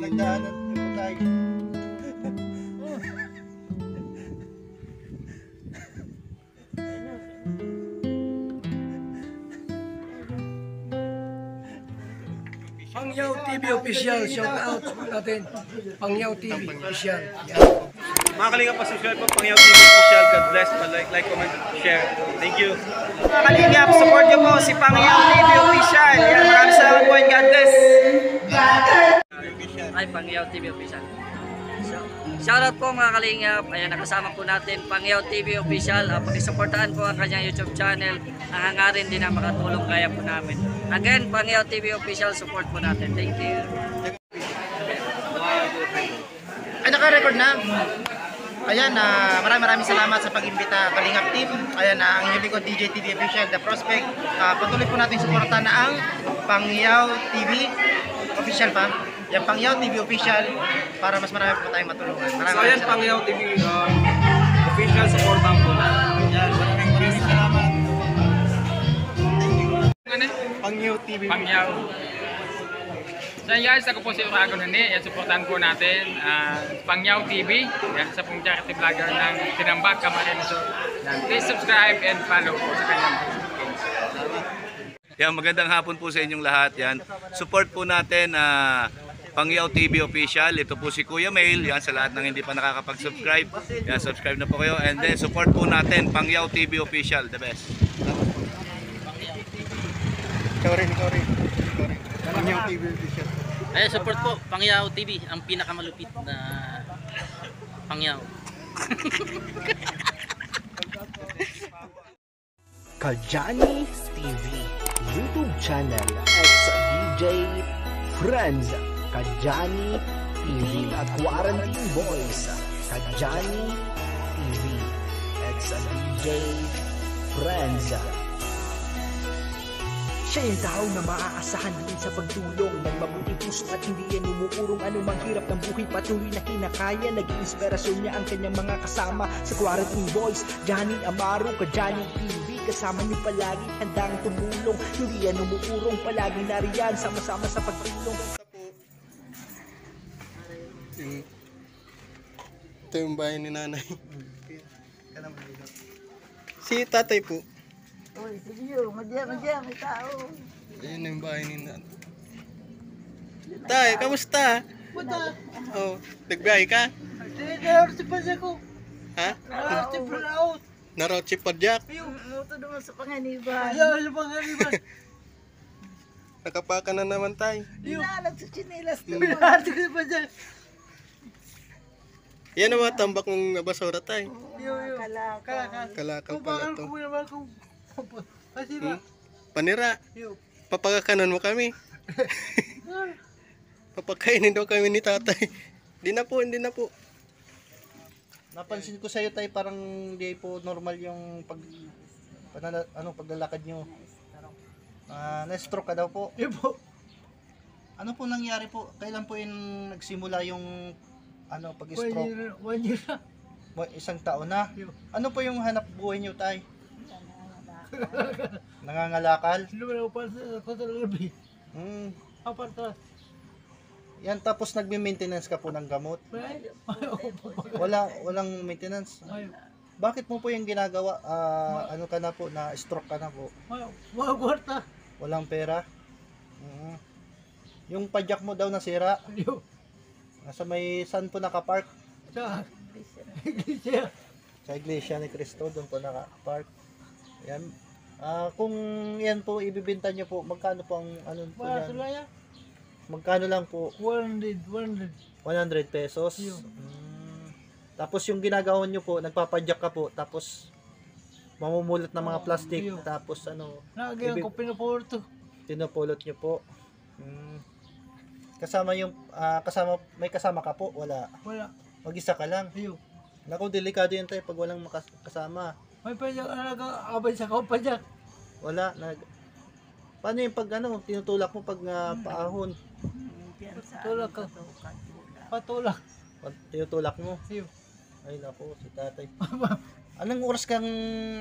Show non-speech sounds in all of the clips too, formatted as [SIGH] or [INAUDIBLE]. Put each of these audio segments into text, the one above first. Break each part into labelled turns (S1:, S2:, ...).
S1: Pinagdaanan po tayo.
S2: Pangyaw TV official, shout out natin. Pangyaw TV official.
S3: Mga kalingap, pa-subscribe po, Pangyaw TV Official. God bless. Pa-like, like, comment, share. Thank you.
S4: Mga kalingap, support nyo po si Pangyaw TV Official. Yan, maraming salamat po and God bless.
S5: Ay, Pangyaw TV Official. So, shoutout po mga kalingap. Ayan, nakasama po natin Pangyaw TV Official. Uh, pakisuportahan po ang kanyang YouTube channel. Ang hangarin din na makatulong kaya po namin. Again, Pangyaw TV Official, support po natin. Thank you.
S4: Ay, naka-record na. Ayan, na maraming maraming salamat sa pag-imbita Kalingap Team. Ayan, na ang inyong likod DJ TV Official, The Prospect. Ah, patuloy po natin suportahan na ang Pangyaw TV Official pa. Yung Pangyaw TV Official para mas marami po tayong matulungan. Maraming
S3: So, ayan,
S4: maraming
S3: Pangyaw TV uh, Official support ang po.
S4: Yan, maraming maraming salamat.
S3: Pangyaw TV.
S6: Pangyaw. So yan guys, ako po si Urago Nani. Yan, supportan po natin ah, Pangyaw TV. Yan, sa pong charity vlogger ng Tinambak, Camarines. Yan, please subscribe and follow po sa kanyang.
S7: Yan, magandang hapon po sa inyong lahat. Yan. Support po natin na Pangyaw TV Official. Ito po si Kuya Mail. Yan, sa lahat ng hindi pa nakakapag-subscribe. Yan, subscribe na po kayo. And then, support po natin Pangyaw TV Official. The best.
S1: Ikaw rin, ikaw rin. Pangyaw TV official.
S8: Ay, support po, Pangyaw TV, ang pinakamalupit na Pangyaw. [LAUGHS]
S9: Kajani TV YouTube channel XDJ Friends Kajani TV at Quarantine Boys. Kajani TV XDJ Friends. Siya yung tao na maaasahan din sa pagtulong ng mabuting puso at hindi yan umuurong anumang hirap ng buhay. Patuloy na kinakaya naging inspirasyon niya ang kanyang mga kasama sa Quarantine Boys. Johnny Amaro ka Johnny TV kasama niyo palagi handang tumulong. Hindi yan umuurong palagi nariyan sama-sama sa pagtulong
S1: Ito yung bahay ni nanay. Si tatay po.
S10: Uy, sige yun. Madya, madya, may tao.
S1: Ayan yung bahay ni nanay. Tay, kamusta?
S10: Puta.
S1: Oh, nagbiyahe ka?
S10: Tinarot pa siya ko.
S1: Ha?
S10: Narot pa raot.
S1: Narot si Padjak.
S10: Muto naman sa panganiban.
S4: Ayaw sa panganiban. [LAUGHS]
S1: Nakapaka na naman tayo.
S10: Inalag sa chinilas to.
S4: Narot pa siya.
S1: Yan ang mga tambak ng basura tayo.
S10: Kalaka.
S4: Kalakal.
S1: Kalakal
S4: Kung
S1: pala to. Hmm? Panira,
S4: Yo.
S1: papagakanan mo kami. [LAUGHS] Papakainin daw kami ni tatay. Hindi na po, hindi na po.
S4: Napansin ko sa'yo tayo parang hindi po normal yung pag... Panala, ano, paglalakad nyo. Ah, na-stroke ka daw po.
S10: Yo po.
S4: Ano po nangyari po? Kailan po yung nagsimula yung ano
S10: One
S4: pag-stroke?
S10: year, one year na.
S4: Wa- Isang taon na. Ano po yung hanap buhay nyo tay? [LAUGHS] Nangangalakal?
S10: Lumalaw pa sa ako sa labi.
S4: Hmm.
S10: Aparta.
S4: Yan tapos nagme-maintenance ka po ng gamot. Wala walang maintenance.
S10: Ayaw.
S4: Bakit mo po yung ginagawa? Ah, ano ka na po na stroke ka na po?
S10: Ayaw. Mga kwarta.
S4: Walang pera. Mhm. Yung padjak mo daw nasira. Nasa may saan po nakapark?
S10: Sa iglesia.
S4: Sa Iglesia ni Cristo, doon po nakapark. Yan. Ah, kung yan po ibibenta nyo po, magkano po ang ano po yan?
S10: sulaya.
S4: Magkano lang po?
S10: 100, 100.
S4: 100 pesos.
S10: Yun.
S4: Mm. Tapos yung ginagawa nyo po, nagpapadyak ka po, tapos mamumulot ng mga plastic,
S10: Yun.
S4: tapos ano,
S10: Nagyan
S4: Ibig-
S10: ko pinaporto.
S4: tinupulot nyo po. Mm. Kasama yung, ah, kasama, may kasama ka po, wala.
S10: Wala.
S4: Mag-isa ka lang.
S10: Iyo.
S4: Naku, delikado yan tayo pag walang makas- kasama.
S10: May pajak alaga abay sa kau pajak.
S4: Wala, nag... Paano yung pag ano, tinutulak mo pag ah, paahon?
S10: Tulak ka. Patulak.
S4: Pag tinutulak mo?
S10: Iyo.
S4: Ay nako, si tatay. [LAUGHS] Anong oras kang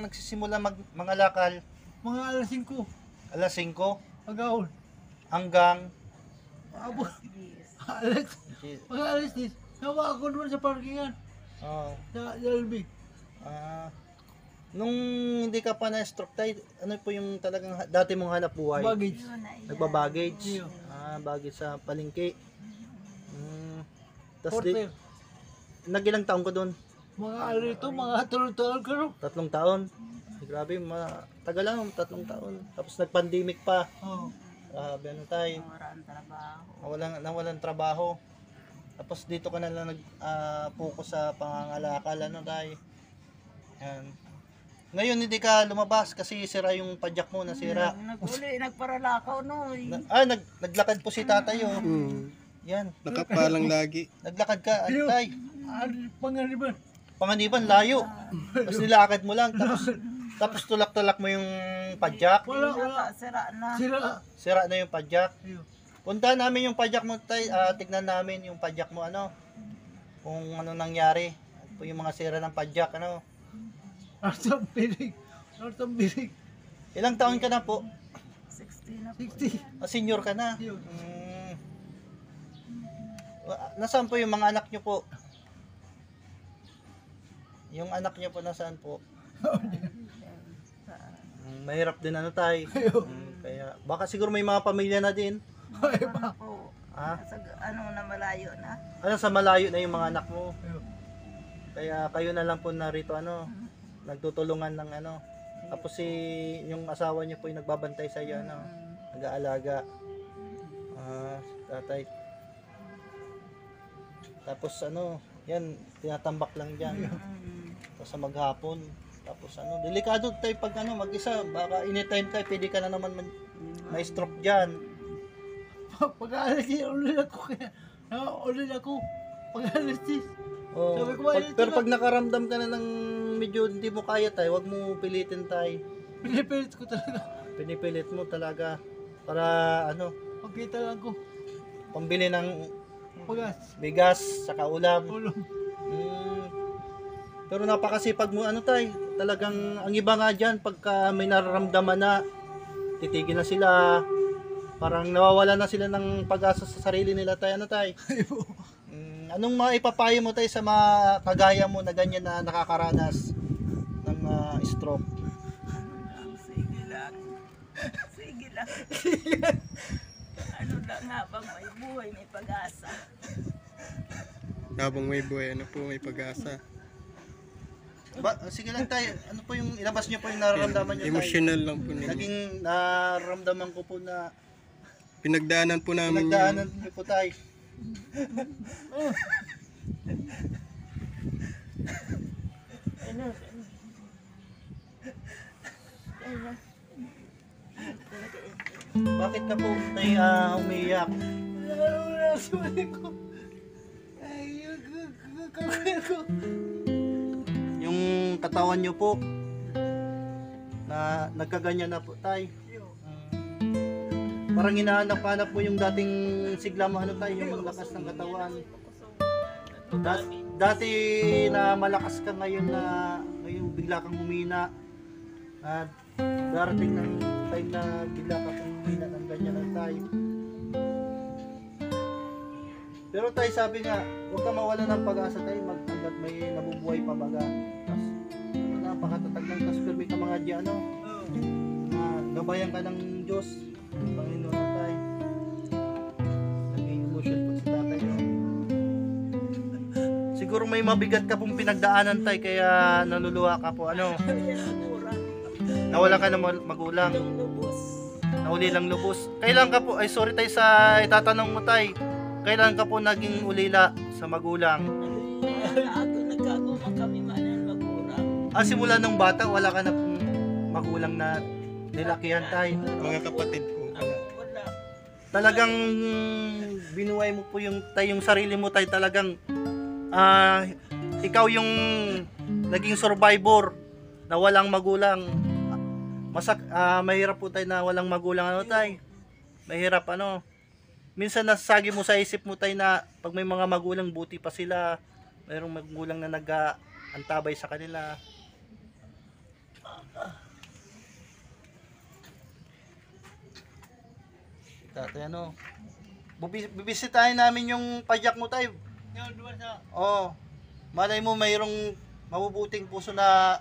S4: nagsisimula mag mangalakal?
S10: Mga alas 5.
S4: Alas 5
S10: Agahon.
S4: hanggang
S10: Abo.
S4: Si-
S10: Pag alis din, nawa ako doon sa parkingan.
S4: Oo.
S10: Sa Jalbi.
S4: Ah, nung hindi ka pa na-stroke tayo, ano po yung talagang ha- dati mong hanap buhay?
S10: Baggage.
S4: Nagbabaggage? Ah, baggage sa palengke. Mm. Tapos di,
S10: Porter.
S4: nagilang taon ko doon?
S10: Mga ano ito, mga tulog-tulog ka rin.
S4: Tatlong taon. Grabe, ma tagal lang, tatlong taon. Tapos nag-pandemic pa.
S10: Oo.
S4: Grabe, ano tayo? Nawalan, nawalan trabaho. Tapos dito ka na lang nag-focus sa pangangalakal, ano tayo? Yan. Ngayon hindi ka lumabas kasi sira yung padyak mo, nasira.
S11: Naguli, nagparalakaw no.
S4: Na- ah, nag, naglakad po si tatay oh. Yan.
S1: Nakapalang [LAUGHS] lagi.
S4: Naglakad ka, ano tay?
S10: Panganiban.
S4: Panganiban, layo. Tapos nilakad mo lang, tapos [LAUGHS] tapos tulak-tulak mo yung padyak.
S10: Wala, wala.
S11: Sira na.
S10: Sira.
S4: Sira na yung padyak.
S10: Ayun.
S4: Punta namin yung padyak mo, tay. Ah, tignan namin yung padyak mo, ano. Kung ano nangyari. Kung yung mga sira ng padyak, ano.
S10: Artang birig. Artang birig.
S4: Ilang taon ka na po?
S11: 60 na.
S10: 60.
S4: Ah, senior ka na. Mm. Nasaan po yung mga anak nyo po? Yung anak nyo po nasaan po? [LAUGHS] Mm, mahirap din ano tay. [LAUGHS] Mm, kaya baka siguro may mga pamilya na din. [LAUGHS]
S11: Ano po.
S4: Ha?
S11: Sa, ano na malayo na.
S4: Ano sa malayo na yung mga anak mo. Kaya kayo na lang po narito ano, nagtutulungan ng ano. Tapos si yung asawa niyo po yung nagbabantay sa iyo ano, nag-aalaga. Ah, tatay. Tapos ano, yan tinatambak lang diyan. Tapos sa maghapon. Tapos ano, delikado tayo pag ano, mag-isa, baka anytime tayo pwede ka na naman man, may stroke diyan. [LAUGHS]
S10: Pag alis din, ulit ako kaya. [LAUGHS] Ah, ulit ako. Pag alis din.
S4: Oh,
S10: Sabi ko,
S4: pag,
S10: "Ay,
S4: pero pag nakaramdam ka na ng medyo hindi mo kaya tayo, wag mo pilitin tayo.
S10: Pinipilit ko talaga.
S4: Pinipilit mo talaga para ano,
S10: Pagkita lang ko.
S4: pambili ng
S10: Pagas.
S4: bigas saka ulam.
S10: Ulam.
S4: Mm. Pero napakasipag mo ano tay, talagang ang iba nga diyan pagka may nararamdaman na titigil na sila. Parang nawawala na sila ng pag-asa sa sarili nila tay ano tay. [LAUGHS] Mm, anong maipapayo mo tay sa mga kagaya mo na ganyan na nakakaranas ng ah, stroke?
S11: Sige lang. Sige lang. ano lang habang may buhay, may pag-asa.
S1: Habang may buhay, ano po, may pag-asa.
S4: Ba, sige lang tayo. Ano po yung ilabas niyo po yung nararamdaman niyo?
S1: Emotional lang po ninyo.
S4: Naging nararamdaman ko po na
S1: Pinagdaanan po namin
S4: pinagdaanan niyo po tayo.
S11: Ano? Ano?
S4: Bakit ka po tayo ah, umiiyak?
S10: Wala sa mali ko. Ay, yung kakawin ko.
S4: Yung katawan niyo po na nagkaganyan na po tayo. Parang hinahanap-hanap mo yung dating sigla mo ano tayo, yung lakas ng katawan. Da- dati na malakas ka ngayon na ngayon bigla kang humina. At darating ng time na bigla ka kang humina ng ganyan na tayo. Pero tayo sabi nga, huwag ka mawala ng pag-asa tayo mag may nabubuhay pa baga. Napakatatag ng tas firme ka mga di ano. Ah, gabayan ka ng Diyos. Panginoon tayo. Naging emotion po sa tatay. oh. Siguro may mabigat ka pong pinagdaanan tay kaya naluluha ka po ano. Nawala ka ng mag- magulang. Nauli lang lubos. Kailan ka po, ay sorry tay sa itatanong mo tay. Kailan ka po naging ulila sa magulang? [LAUGHS]
S11: Ako nagkagumang kami.
S4: Ah, simula nung bata, wala ka na pong magulang na nilakihan tay.
S1: Mga kapatid.
S11: Wala.
S4: Talagang binuhay mo po yung tay yung sarili mo tay talagang ah ikaw yung naging survivor na walang magulang. Masak ah, mahirap po tay na walang magulang ano tay. Mahirap ano. Minsan nasasagi mo sa isip mo tay na pag may mga magulang buti pa sila. Mayroong magulang na nag-antabay sa kanila. Tatay ano, bibisitahin namin yung pajak mo tayo. Oo. Malay mo mayroong mabubuting puso na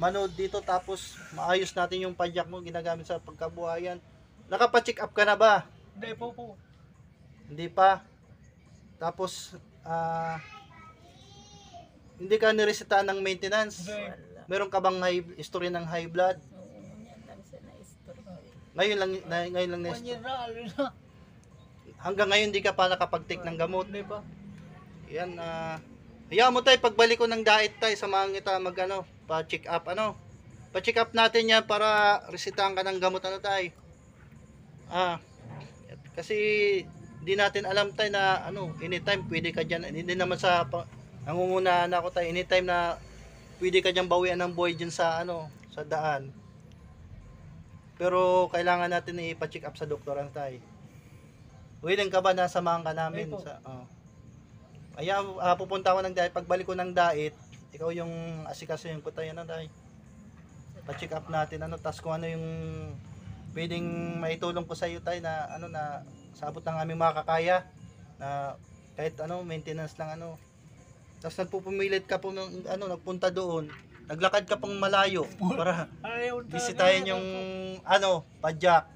S4: manood dito tapos maayos natin yung pajak mo ginagamit sa pagkabuhayan. Nakapa-check up ka na ba?
S10: Hindi po po.
S4: Hindi pa. Tapos ah hindi ka niresetahan ng maintenance. Meron ka bang high, history ng high blood? Ngayon lang na, ngayon lang
S10: One year na, alo na.
S4: hanggang ngayon hindi ka pa nakapag-take ng gamot.
S10: Hindi pa.
S4: Yan, ah. hayaan mo tayo, pagbalik ko ng diet tayo, samahan kita mag ano, pa-check up, ano. Pa-check up natin yan para resetahan ka ng gamot, ano tayo. Ah, kasi hindi natin alam tayo na ano, anytime pwede ka dyan. Hindi naman sa pa- nangungunahan ako tayo, anytime na pwede ka dyan bawian ng buhay dyan sa ano, sa daan. Pero kailangan natin ipa-check up sa doktor ang tayo. Willing ka ba na samahan ka namin sa oh. Kaya ah, pupunta ako ng diet, pagbalik ko ng diet, ikaw yung asikaso yung kutayan na tayo. Pa-check up natin ano, tas kung ano yung pwedeng maitulong ko sa iyo tayo na ano na sabot ng aming makakaya na kahit ano maintenance lang ano. Tapos nagpupumilit ka po ng ano nagpunta doon. Naglakad ka pang malayo para bisitahin yung ano, padyak.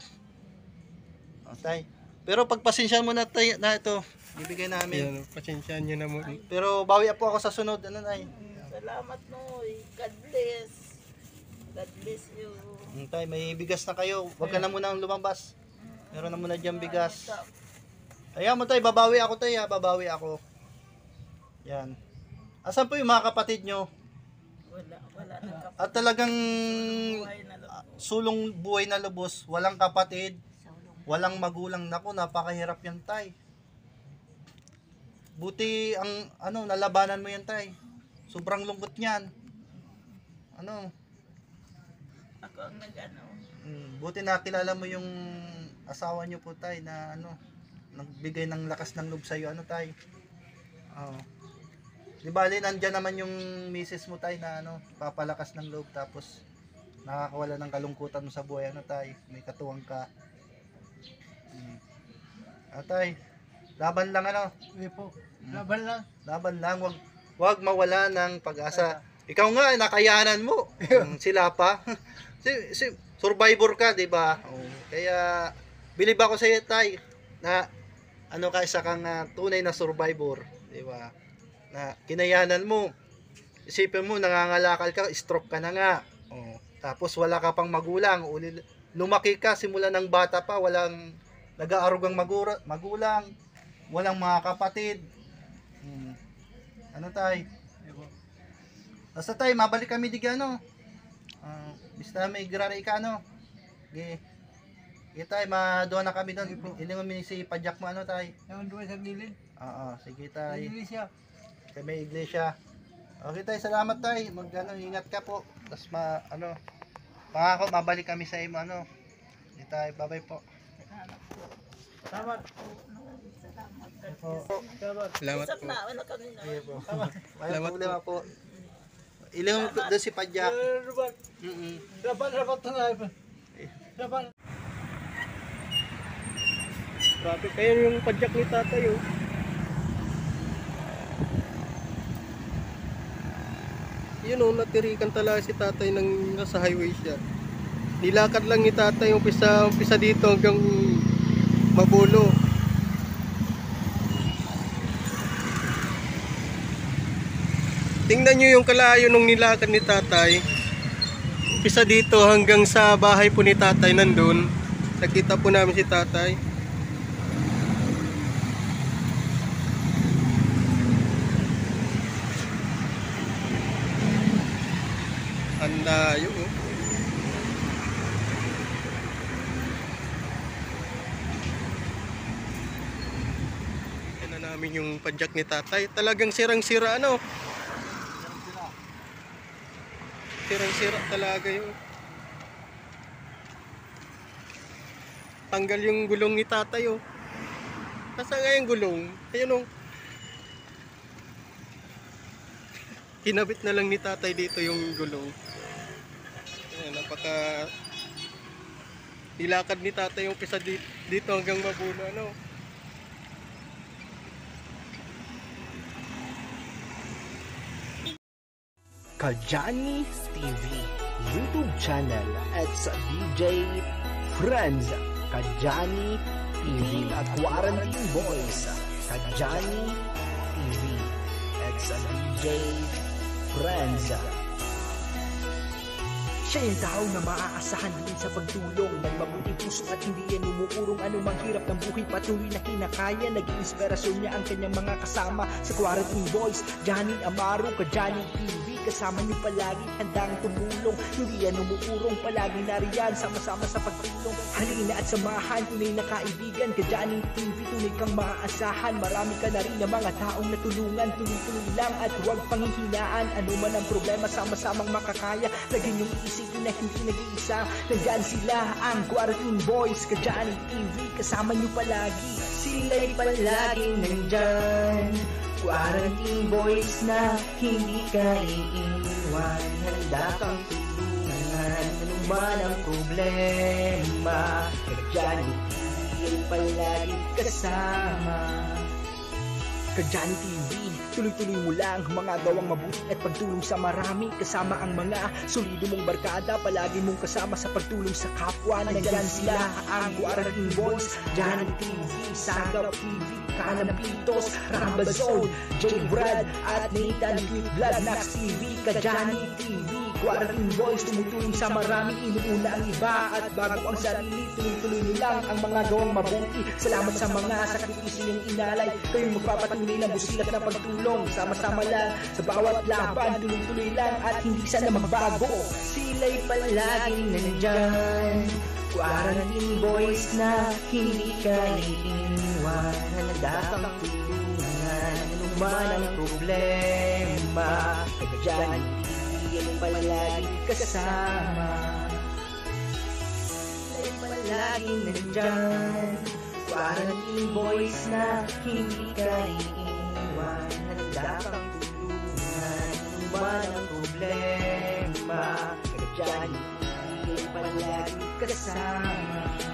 S4: Okay. Pero pagpasensyahan mo na, tayo, na ito, bibigay namin.
S1: Yan, pasensyaan nyo na mo.
S4: Pero bawi po ako sa sunod. Ano na
S11: Salamat Noy. God bless. God bless you.
S4: Tay, may bigas na kayo. Huwag ka na muna lumabas. Meron na muna dyan bigas. Ayan mo tay, babawi ako tay ha. Babawi ako. Yan. Asan po yung mga kapatid nyo?
S11: Wala, wala na kapatid.
S4: At talagang
S11: Buhay na lang.
S4: ah, sulong buhay na lubos. Walang kapatid. Walang magulang. Naku, napakahirap yan tay. Buti ang ano, nalabanan mo yan tay. Sobrang lungkot niyan. Ano?
S11: Ako ang nag-ano.
S4: Mm, buti nakilala mo yung asawa niyo po tay na ano, nagbigay ng lakas ng loob sa iyo ano tay. Oo. Di bali nandiyan naman yung misis mo tay na ano, papalakas ng loob tapos nakakawala ng kalungkutan mo sa buhay ano tay, may katuwang ka. Mm. Ah, tay, laban lang ano,
S10: Hindi po. Laban lang.
S4: laban lang, wag wag mawala ng pag-asa. Ikaw nga nakayanan mo. Mm, [LAUGHS] Sila pa. [LAUGHS] si, si, survivor ka, 'di ba? Oo. Kaya bilib ako sa iyo, tay, na ano ka isa kang ah, tunay na survivor, 'di ba? Na kinayanan mo. Isipin mo nangangalakal ka, stroke ka na nga. Oo. Tapos wala ka pang magulang, uli, lumaki ka simula ng bata pa, walang nag-aarugang magura, magulang, walang mga kapatid. Hmm. Ano tay? Basta tay, mabalik kami di ano. Ah, basta may grare ka ano. Gi. Gi tay, maduha na kami doon. Ilingon mi si Padyak mo ano tay.
S10: Yung duwa sa gilid.
S4: Oo, sige tay.
S10: gilid siya.
S4: Sa may iglesia. Okay tay, salamat tay. Mag ano, ingat ka po. Tapos ma ano, pangako mabalik kami sa imo ano. Di tay, bye-bye po.
S10: Salamat.
S4: Po.
S10: Salamat.
S1: Salamat po.
S11: na, wala kami na.
S4: Sige po.
S10: Salamat.
S4: Walang
S1: Salamat
S4: po. Ilingon ko doon si Padyak.
S10: Laban.
S4: Mm
S10: Laban, laban tayo. Laban.
S1: Grabe, kaya yung padyak ni tatay oh. Yun oh, natirikan talaga si tatay nang nasa highway siya. Nilakad lang ni tatay umpisa, umpisa dito hanggang mabulo. Tingnan nyo yung kalayo nung nilakad ni tatay. Umpisa dito hanggang sa bahay po ni tatay nandun. Nakita po namin si tatay. Ang layo oh. Yan na namin yung padyak ni tatay. Talagang sirang-sira ano. Sirang-sira talaga yun. Tanggal yung gulong ni tatay oh. Nasa nga yung gulong? Ayun oh. Kinabit na lang ni tatay dito yung gulong. Ayan, napaka nilakad ni tatay yung pisa dito, hanggang mabuno ano?
S9: Kaljani TV YouTube channel at sa DJ Friends Kaljani TV at Quarantine Boys Kaljani TV at sa DJ Friends siya yung tao na maaasahan din sa pagtulong May mabuting puso at hindi yan umuurong anumang hirap ng buhay. Patuloy na kinakaya, naging inspirasyon niya ang kanyang mga kasama Sa Quarantine Boys, Johnny Amaro, ka Johnny TV Kasama niyo palagi, handang tumulong. Hindi yan umuurong, palagi nariyan Sama-sama sa pagtulong. Halina at samahan, tunay na kaibigan. Ka Johnny TV, tunay kang maaasahan. Marami ka na rin na mga taong natulungan. Tuloy-tuloy lang at huwag panghihinaan. Ano man ang problema, sama-samang makakaya. Laging yung isipin na hindi nag-iisa. Nandyan sila ang Quarantine Boys. Ka Johnny TV, kasama niyo palagi. Sila'y palaging nandyan Quarantine Boys na hindi ka iiwan. Handa kang tulungan Ano man ang problema. Ka Johnny TV ay palaging kasama. Kajani TV, tuloy-tuloy mo lang mga gawang mabuti at pagtulong sa marami kasama ang mga solido mong barkada palagi mong kasama sa pagtulong sa kapwa nandyan sila ang Quarantine Boys Jani TV, Sagap TV Kanampitos, Rambazone, J. Brad at Nathan Cute Blood Max TV, Kajani TV Quarantine Boys tumutulong sa marami inuuna ang iba. At bago ang sarili tuloy-tuloy nyo lang ang mga gawang mabuti. Salamat sa mga sakripisyo niyong inalay. Kayong magpapatunay ng busilak na pagtulong. Sama-sama lang sa bawat laban tuloy-tuloy lang at hindi sana magbago sila'y palaging nandyan. Quarantine Boys na hindi ka iiwan Handa kang tulungan. Man ang problema Kajani TV ay palagi kasama. Ay palaging nandyan Quarantine Boys na hindi ka iiwan. Handa kang tulungan. Man ang problema TV ay palagi kasama